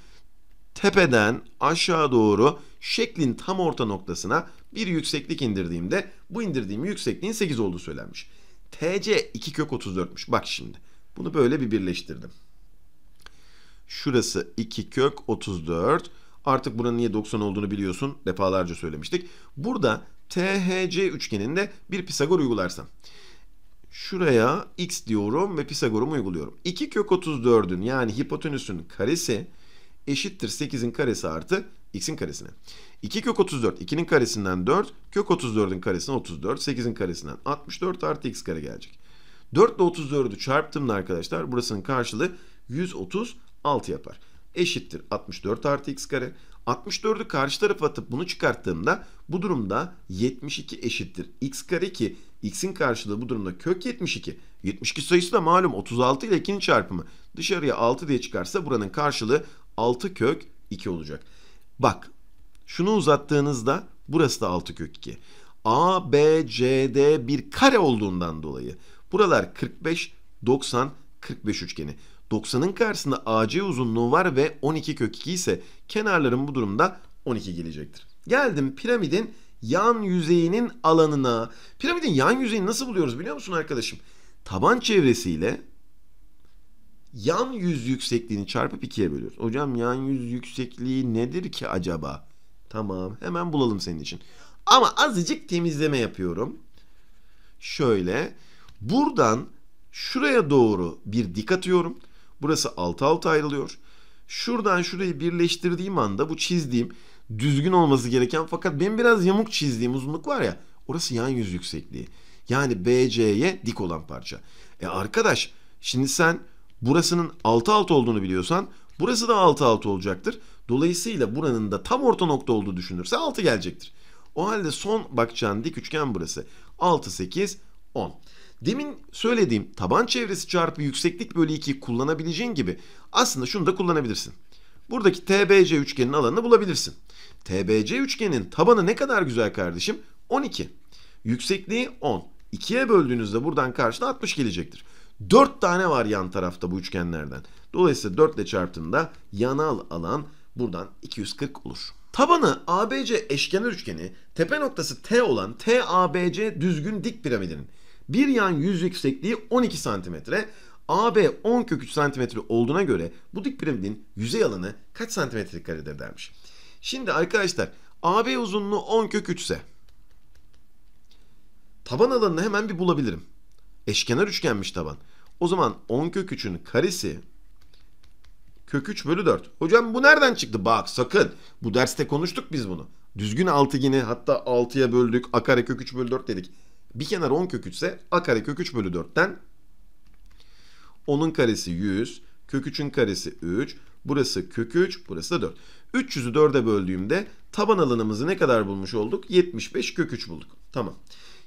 tepeden aşağı doğru şeklin tam orta noktasına bir yükseklik indirdiğimde bu indirdiğim yüksekliğin 8 olduğu söylenmiş. TC 2 kök 34'müş. Bak şimdi. Bunu böyle bir birleştirdim. Şurası 2 kök 34. Artık buranın niye 90 olduğunu biliyorsun. Defalarca söylemiştik. Burada THC üçgeninde bir Pisagor uygularsam. Şuraya x diyorum ve Pisagor'umu uyguluyorum. 2 kök 34'ün yani hipotenüsün karesi eşittir 8'in karesi artı x'in karesine. 2 kök 34 2'nin karesinden 4 kök 34'ün karesine 34 8'in karesinden 64 artı x kare gelecek. 4 ile 34'ü çarptığımda arkadaşlar burasının karşılığı 136 yapar. Eşittir 64 artı x kare. 64'ü karşı tarafa atıp bunu çıkarttığımda bu durumda 72 eşittir x kare ki x'in karşılığı bu durumda kök 72. 72 sayısı da malum 36 ile 2'nin çarpımı. Dışarıya 6 diye çıkarsa buranın karşılığı 6 kök 2 olacak. Bak şunu uzattığınızda burası da 6 kök 2. A, B, C, D bir kare olduğundan dolayı buralar 45, 90, 45 üçgeni. 90'ın karşısında AC uzunluğu var ve 12 kök 2 ise kenarların bu durumda 12 gelecektir. Geldim piramidin yan yüzeyinin alanına. Piramidin yan yüzeyini nasıl buluyoruz biliyor musun arkadaşım? Taban çevresiyle yan yüz yüksekliğini çarpıp ikiye bölüyoruz. Hocam yan yüz yüksekliği nedir ki acaba? Tamam hemen bulalım senin için. Ama azıcık temizleme yapıyorum. Şöyle buradan şuraya doğru bir dik atıyorum. Burası alt alta ayrılıyor. Şuradan şurayı birleştirdiğim anda bu çizdiğim düzgün olması gereken fakat ben biraz yamuk çizdiğim uzunluk var ya orası yan yüz yüksekliği. Yani BC'ye dik olan parça. E arkadaş şimdi sen burasının altı alt olduğunu biliyorsan burası da altı alt olacaktır. Dolayısıyla buranın da tam orta nokta olduğu düşünürse 6 gelecektir. O halde son bakacağın dik üçgen burası. 6, 8, 10. Demin söylediğim taban çevresi çarpı yükseklik bölü 2 kullanabileceğin gibi aslında şunu da kullanabilirsin. Buradaki TBC üçgenin alanını bulabilirsin. TBC üçgenin tabanı ne kadar güzel kardeşim? 12. Yüksekliği 10. 2'ye böldüğünüzde buradan karşına 60 gelecektir. 4 tane var yan tarafta bu üçgenlerden. Dolayısıyla 4 ile çarptığımda yanal alan buradan 240 olur. Tabanı ABC eşkenar üçgeni, tepe noktası T olan TABC düzgün dik piramidinin bir yan yüz yüksekliği 12 santimetre, AB 10 kök 3 santimetre olduğuna göre bu dik piramidin yüzey alanı kaç santimetre karedir dermiş. Şimdi arkadaşlar AB uzunluğu 10 kök 3 ise taban alanını hemen bir bulabilirim. Eşkenar üçgenmiş taban. O zaman 10 kök 3'ün karesi kök 3 bölü 4. Hocam bu nereden çıktı? Bak sakın. Bu derste konuştuk biz bunu. Düzgün altıgini hatta 6'ya böldük. A kare kök 3 bölü 4 dedik. Bir kenar 10 kök 3 ise A kare kök 3 bölü 4'ten 10'un karesi 100. Kök 3'ün karesi 3. Burası kök 3. Burası da 4. 300'ü 4'e böldüğümde taban alanımızı ne kadar bulmuş olduk? 75 kök 3 bulduk. Tamam.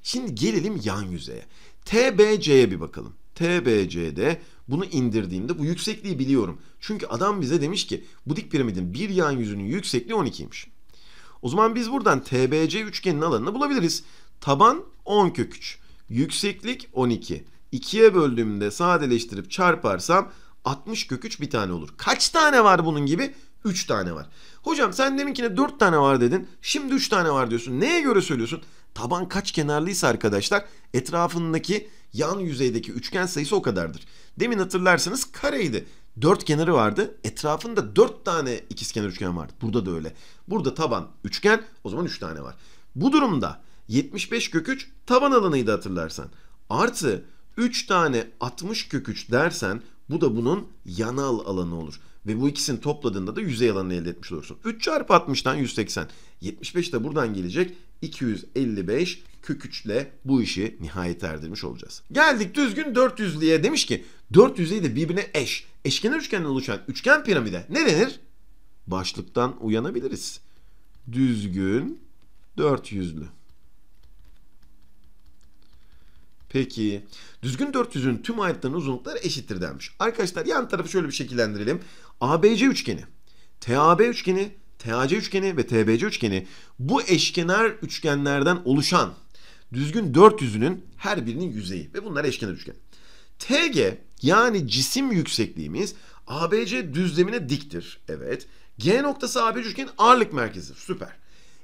Şimdi gelelim yan yüzeye. TBC'ye bir bakalım. TBC'de bunu indirdiğimde bu yüksekliği biliyorum. Çünkü adam bize demiş ki bu dik piramidin bir yan yüzünün yüksekliği 12'ymiş. O zaman biz buradan TBC üçgenin alanını bulabiliriz. Taban 10 kök 3. Yükseklik 12. 2'ye böldüğümde sadeleştirip çarparsam 60 kök 3 bir tane olur. Kaç tane var bunun gibi? 3 tane var. Hocam sen deminkine 4 tane var dedin. Şimdi 3 tane var diyorsun. Neye göre söylüyorsun? Taban kaç kenarlıysa arkadaşlar etrafındaki yan yüzeydeki üçgen sayısı o kadardır. Demin hatırlarsanız kareydi. Dört kenarı vardı. Etrafında dört tane ikizkenar üçgen vardı. Burada da öyle. Burada taban üçgen o zaman üç tane var. Bu durumda 75 kök 3 taban alanıydı hatırlarsan. Artı 3 tane 60 kök 3 dersen bu da bunun yanal alanı olur. Ve bu ikisini topladığında da yüzey alanını elde etmiş olursun. 3 çarpı 60'tan 180. 75 de buradan gelecek. 255 kök 3 ile bu işi nihayet erdirmiş olacağız. Geldik düzgün 400'lüye. Demiş ki 4 yüzey de birbirine eş. Eşkenar üçgenden oluşan üçgen piramide ne denir? Başlıktan uyanabiliriz. Düzgün 400'lü. Peki. Düzgün 400'ün tüm ayrıtlarının uzunlukları eşittir denmiş. Arkadaşlar yan tarafı şöyle bir şekillendirelim. ABC üçgeni, TAB üçgeni, TAC üçgeni ve TBC üçgeni bu eşkenar üçgenlerden oluşan düzgün 400'ünün her birinin yüzeyi ve bunlar eşkenar üçgen. TG yani cisim yüksekliğimiz ABC düzlemine diktir. Evet. G noktası ABC üçgenin ağırlık merkezi. Süper.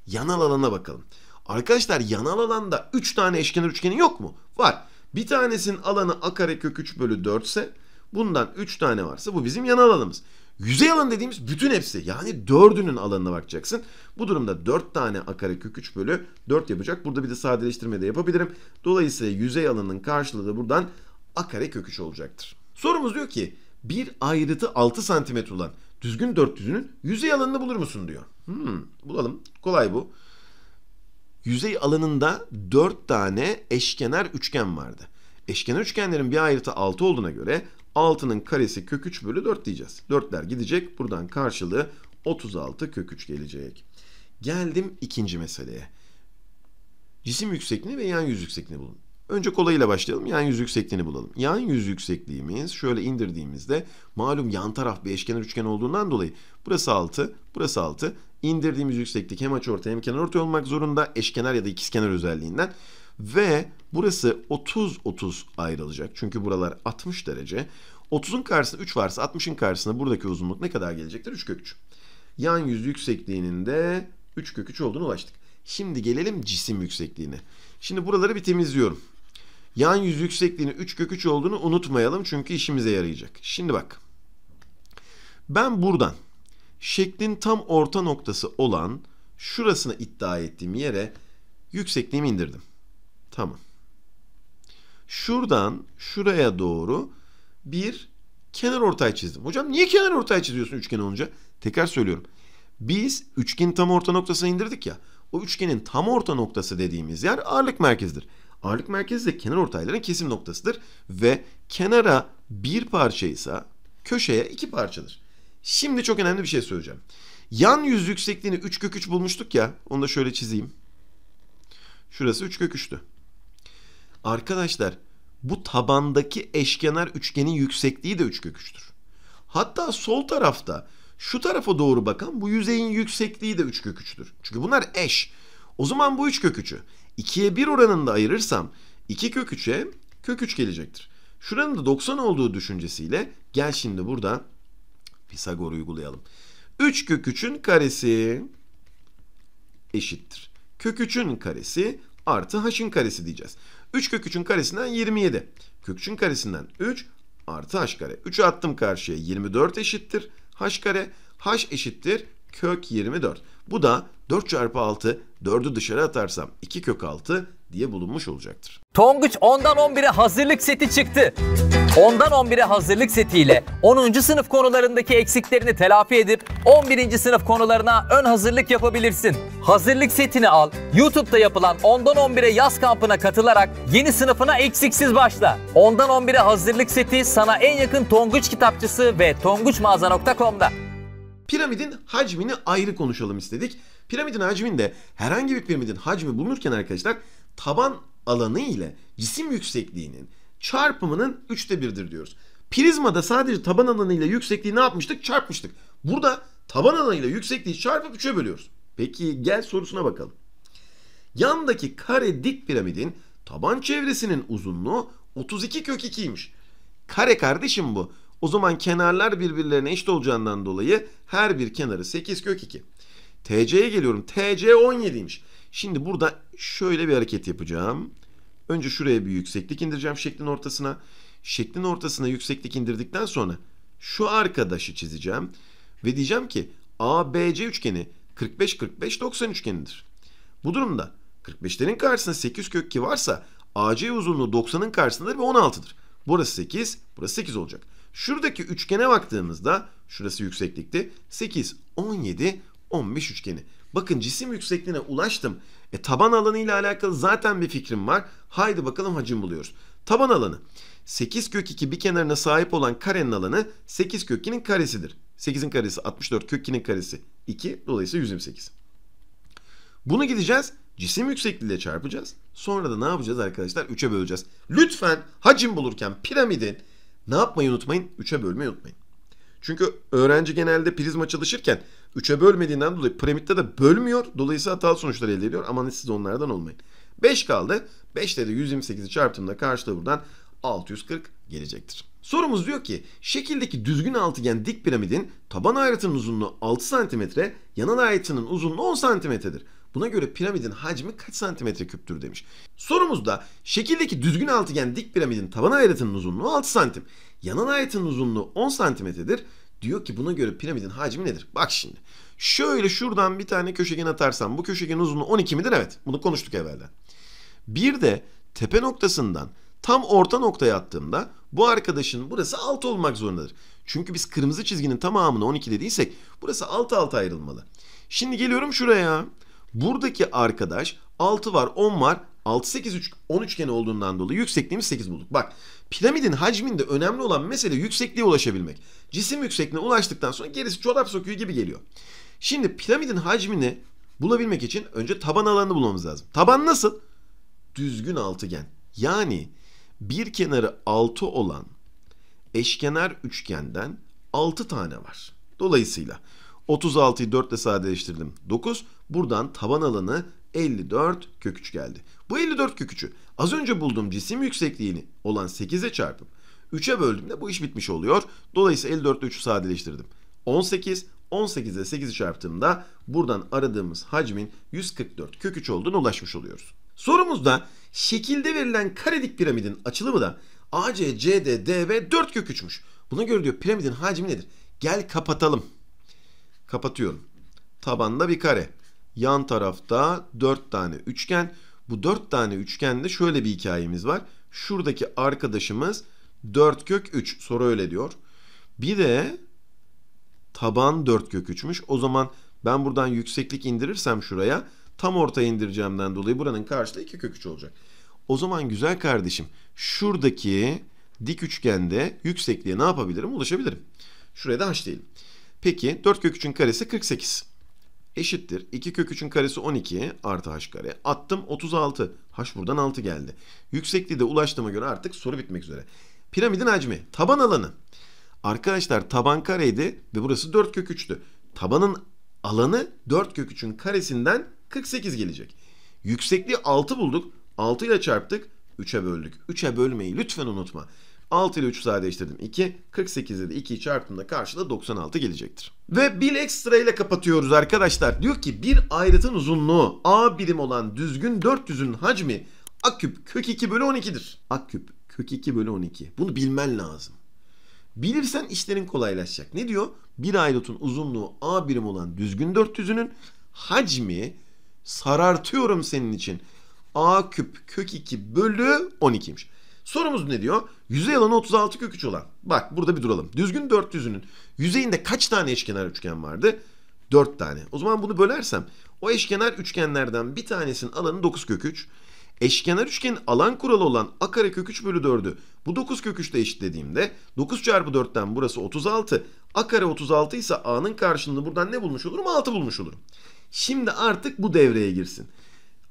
Yanal alana bakalım. Arkadaşlar yanal alanda 3 tane eşkenar üçgeni yok mu? Var. Bir tanesinin alanı a kare kök 3 bölü 4 ise bundan 3 tane varsa bu bizim yanal alanımız. Yüzey alanı dediğimiz bütün hepsi yani dördünün alanına bakacaksın. Bu durumda 4 tane a kare kök 3 bölü 4 yapacak. Burada bir de sadeleştirme de yapabilirim. Dolayısıyla yüzey alanının karşılığı da buradan a kare kök 3 olacaktır. Sorumuz diyor ki bir ayrıtı 6 santimetre olan düzgün dört düzünün yüzey alanını bulur musun diyor. Hmm, bulalım. Kolay bu. Yüzey alanında 4 tane eşkenar üçgen vardı. Eşkenar üçgenlerin bir ayrıtı 6 olduğuna göre 6'nın karesi kök 3 bölü 4 diyeceğiz. 4'ler gidecek. Buradan karşılığı 36 kök 3 gelecek. Geldim ikinci meseleye. Cisim yüksekliğini ve yan yüz yüksekliğini bulun. Önce kolayıyla başlayalım. Yan yüz yüksekliğini bulalım. Yan yüz yüksekliğimiz şöyle indirdiğimizde malum yan taraf bir eşkenar üçgen olduğundan dolayı burası 6, burası 6. İndirdiğimiz yükseklik hem açıortay hem kenarortay olmak zorunda eşkenar ya da ikizkenar özelliğinden. Ve burası 30-30 ayrılacak. Çünkü buralar 60 derece. 30'un karşısında 3 varsa 60'ın karşısında buradaki uzunluk ne kadar gelecektir? 3 kök 3. Yan yüz yüksekliğinin de 3 kök 3 olduğunu ulaştık. Şimdi gelelim cisim yüksekliğine. Şimdi buraları bir temizliyorum. Yan yüz yüksekliğini 3 kök 3 olduğunu unutmayalım çünkü işimize yarayacak. Şimdi bak. Ben buradan şeklin tam orta noktası olan şurasını iddia ettiğim yere yüksekliğimi indirdim. Tamam. Şuradan şuraya doğru bir kenar ortay çizdim. Hocam niye kenar ortay çiziyorsun üçgen olunca? Tekrar söylüyorum. Biz üçgenin tam orta noktasına indirdik ya. O üçgenin tam orta noktası dediğimiz yer ağırlık merkezidir. Ağırlık merkezi de kenar ortayların kesim noktasıdır. Ve kenara bir parçaysa köşeye iki parçadır. Şimdi çok önemli bir şey söyleyeceğim. Yan yüz yüksekliğini 3 kök 3 bulmuştuk ya. Onu da şöyle çizeyim. Şurası 3 kök 3'tü. Arkadaşlar bu tabandaki eşkenar üçgenin yüksekliği de 3 kök 3'tür. Hatta sol tarafta şu tarafa doğru bakan bu yüzeyin yüksekliği de 3 kök 3'tür. Çünkü bunlar eş. O zaman bu 3 kök 3'ü 2'ye 1 oranında ayırırsam 2 kök 3'e kök 3 gelecektir. Şuranın da 90 olduğu düşüncesiyle gel şimdi burada Pisagor uygulayalım. 3 kök 3'ün karesi eşittir. Kök 3'ün karesi artı h'ın karesi diyeceğiz. 3 kök 3'ün karesinden 27. Kök 3'ün karesinden 3 artı h kare. 3'ü attım karşıya 24 eşittir. h kare. h eşittir kök 24. Bu da 4 çarpı 6 4'ü dışarı atarsam 2 kök 6 diye bulunmuş olacaktır. Tonguç 10'dan 11'e hazırlık seti çıktı. 10'dan 11'e hazırlık setiyle 10. sınıf konularındaki eksiklerini telafi edip 11. sınıf konularına ön hazırlık yapabilirsin. Hazırlık setini al, YouTube'da yapılan 10'dan 11'e yaz kampına katılarak yeni sınıfına eksiksiz başla. 10'dan 11'e hazırlık seti sana en yakın Tonguç kitapçısı ve tonguçmağaza.com'da. Piramidin hacmini ayrı konuşalım istedik. Piramidin hacminde herhangi bir piramidin hacmi bulunurken arkadaşlar taban alanı ile cisim yüksekliğinin çarpımının üçte birdir diyoruz. Prizmada sadece taban alanı ile yüksekliği ne yapmıştık? Çarpmıştık. Burada taban alanı ile yüksekliği çarpıp 3'e bölüyoruz. Peki gel sorusuna bakalım. Yandaki kare dik piramidin taban çevresinin uzunluğu 32 kök 2'ymiş. Kare kardeşim bu. O zaman kenarlar birbirlerine eşit olacağından dolayı her bir kenarı 8 kök 2. TC'ye geliyorum. TC 17'ymiş. Şimdi burada şöyle bir hareket yapacağım. Önce şuraya bir yükseklik indireceğim şeklin ortasına. Şeklin ortasına yükseklik indirdikten sonra şu arkadaşı çizeceğim. Ve diyeceğim ki ABC üçgeni 45-45-90 üçgenidir. Bu durumda 45'lerin karşısında 8 kök 2 varsa AC uzunluğu 90'ın karşısındadır ve 16'dır. Burası 8, burası 8 olacak. Şuradaki üçgene baktığımızda şurası yükseklikti. 8, 17, 15 üçgeni. Bakın cisim yüksekliğine ulaştım. E, taban alanı ile alakalı zaten bir fikrim var. Haydi bakalım hacim buluyoruz. Taban alanı. 8 kök 2 bir kenarına sahip olan karenin alanı 8 kök 2'nin karesidir. 8'in karesi 64 kök 2'nin karesi 2 dolayısıyla 128. Bunu gideceğiz cisim yüksekliğiyle çarpacağız. Sonra da ne yapacağız arkadaşlar? 3'e böleceğiz. Lütfen hacim bulurken piramidin ne yapmayı unutmayın? 3'e bölmeyi unutmayın. Çünkü öğrenci genelde prizma çalışırken 3'e bölmediğinden dolayı piramitte de bölmüyor. Dolayısıyla hatalı sonuçlar elde ediyor. Aman siz onlardan olmayın. 5 kaldı. 5 de 128'i çarptığımda karşılığı buradan 640 gelecektir. Sorumuz diyor ki şekildeki düzgün altıgen dik piramidin taban ayrıtının uzunluğu 6 cm, yanal ayrıtının uzunluğu 10 cm'dir. Buna göre piramidin hacmi kaç santimetre küptür demiş. Sorumuzda şekildeki düzgün altıgen dik piramidin taban ayrıtının uzunluğu 6 santim. Yanal ayrıtının uzunluğu 10 santimetredir. Diyor ki buna göre piramidin hacmi nedir? Bak şimdi. Şöyle şuradan bir tane köşegen atarsam bu köşegenin uzunluğu 12 midir? Evet. Bunu konuştuk evvelden. Bir de tepe noktasından tam orta noktaya attığımda bu arkadaşın burası 6 olmak zorundadır. Çünkü biz kırmızı çizginin tamamını 12 dediysek burası 6 6 ayrılmalı. Şimdi geliyorum şuraya. Buradaki arkadaş 6 var 10 var 6 8 3 10 üçgeni olduğundan dolayı yüksekliğimiz 8 bulduk. Bak piramidin hacminde önemli olan mesele yüksekliğe ulaşabilmek. Cisim yüksekliğine ulaştıktan sonra gerisi çorap söküğü gibi geliyor. Şimdi piramidin hacmini bulabilmek için önce taban alanını bulmamız lazım. Taban nasıl? Düzgün altıgen. Yani bir kenarı 6 olan eşkenar üçgenden 6 tane var. Dolayısıyla 36'yı 4 ile sadeleştirdim. 9. Buradan taban alanı 54 kök 3 geldi. Bu 54 kök 3'ü az önce bulduğum cisim yüksekliğini olan 8'e çarpıp 3'e böldüğümde bu iş bitmiş oluyor. Dolayısıyla 54 ile 3'ü sadeleştirdim. 18, 18 ile 8'i çarptığımda buradan aradığımız hacmin 144 kök 3 olduğuna ulaşmış oluyoruz. Sorumuzda şekilde verilen karedik piramidin açılımı da AC, CD, DB 4 kök 3'müş. Buna göre diyor piramidin hacmi nedir? Gel kapatalım. Kapatıyorum. Tabanda bir kare. Yan tarafta 4 tane üçgen. Bu 4 tane üçgende şöyle bir hikayemiz var. Şuradaki arkadaşımız 4 kök 3. Soru öyle diyor. Bir de taban 4 kök 3'müş. O zaman ben buradan yükseklik indirirsem şuraya tam ortaya indireceğimden dolayı buranın karşılığı 2 kök 3 olacak. O zaman güzel kardeşim şuradaki dik üçgende yüksekliğe ne yapabilirim? Ulaşabilirim. Şuraya da h. Peki 4 kök 3'ün karesi 48. Eşittir. 2 kök 3'ün karesi 12 artı h kare. Attım 36. H buradan 6 geldi. Yüksekliği de ulaştığıma göre artık soru bitmek üzere. Piramidin hacmi. Taban alanı. Arkadaşlar taban kareydi ve burası 4 kök 3'tü. Tabanın alanı 4 kök 3'ün karesinden 48 gelecek. Yüksekliği 6 bulduk. 6 ile çarptık. 3'e böldük. 3'e bölmeyi lütfen unutma. 6 ile 3'ü sadeleştirdim. 2. 48 ile de 2'yi çarptığımda karşılığı 96 gelecektir. Ve bir ekstra ile kapatıyoruz arkadaşlar. Diyor ki bir ayrıtın uzunluğu A birim olan düzgün 400'ün hacmi A küp kök 2 bölü 12'dir. A küp kök 2 bölü 12. Bunu bilmen lazım. Bilirsen işlerin kolaylaşacak. Ne diyor? Bir ayrıtın uzunluğu A birim olan düzgün 400'ünün hacmi sarartıyorum senin için. A küp kök 2 bölü 12'ymiş. Sorumuz ne diyor? Yüzey alanı 36 kök 3 olan. Bak burada bir duralım. Düzgün 400'ünün yüzeyinde kaç tane eşkenar üçgen vardı? 4 tane. O zaman bunu bölersem o eşkenar üçgenlerden bir tanesinin alanı 9 kök 3. Eşkenar üçgenin alan kuralı olan a kare kök 3 bölü 4'ü bu 9 kök 3 ile eşitlediğimde 9 çarpı 4'ten burası 36. A kare 36 ise a'nın karşılığını buradan ne bulmuş olurum? 6 bulmuş olurum. Şimdi artık bu devreye girsin.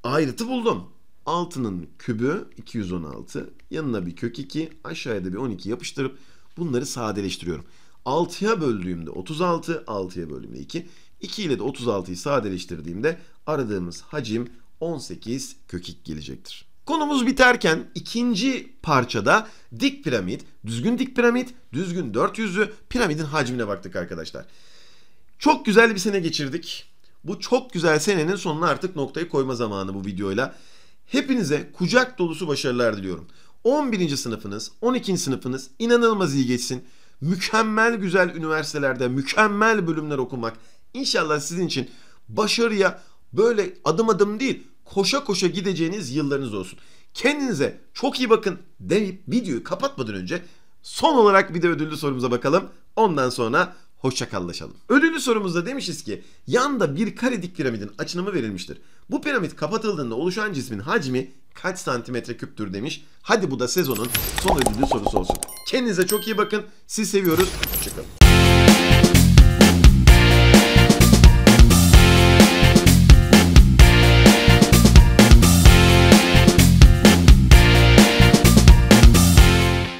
Ayrıtı buldum. 6'nın kübü 216. Yanına bir kök 2. Aşağıya da bir 12 yapıştırıp bunları sadeleştiriyorum. 6'ya böldüğümde 36. 6'ya böldüğümde 2. 2 ile de 36'yı sadeleştirdiğimde aradığımız hacim 18 kök 2 gelecektir. Konumuz biterken ikinci parçada dik piramit, düzgün dik piramit, düzgün 400'lü piramidin hacmine baktık arkadaşlar. Çok güzel bir sene geçirdik. Bu çok güzel senenin sonuna artık noktayı koyma zamanı bu videoyla. Hepinize kucak dolusu başarılar diliyorum. 11. sınıfınız, 12. sınıfınız inanılmaz iyi geçsin. Mükemmel güzel üniversitelerde mükemmel bölümler okumak inşallah sizin için başarıya böyle adım adım değil koşa koşa gideceğiniz yıllarınız olsun. Kendinize çok iyi bakın deyip videoyu kapatmadan önce son olarak bir de ödüllü sorumuza bakalım. Ondan sonra hoşçakallaşalım. Ödüllü sorumuzda demişiz ki yanda bir kare dik piramidin açınımı verilmiştir. Bu piramit kapatıldığında oluşan cismin hacmi kaç santimetre küptür demiş. Hadi bu da sezonun son ödüllü sorusu olsun. Kendinize çok iyi bakın. Sizi seviyoruz. Hoşçakalın.